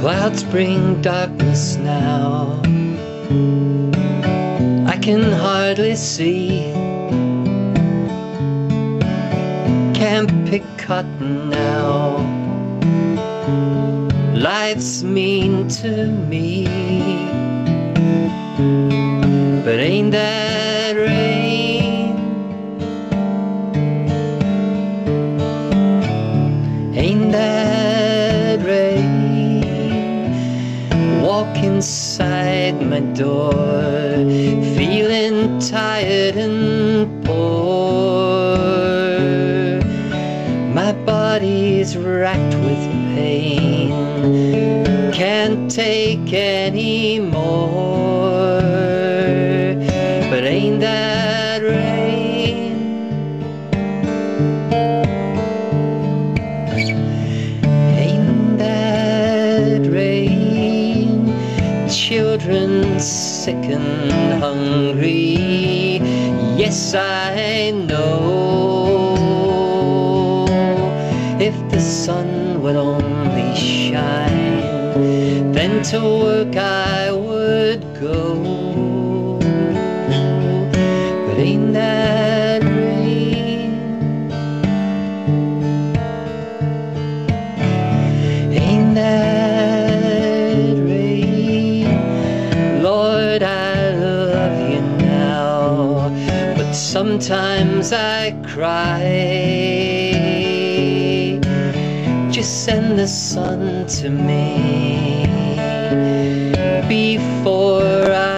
Clouds bring darkness now. I can hardly see. Can't pick cotton now. Life's mean to me. But ain't that Walk inside my door, feeling tired and poor. My body's racked with pain, can't take any more. Children sick and hungry. Yes, I know. If the sun would only shine, then to work I would go. But ain't that sometimes I cry. Just send the sun to me before I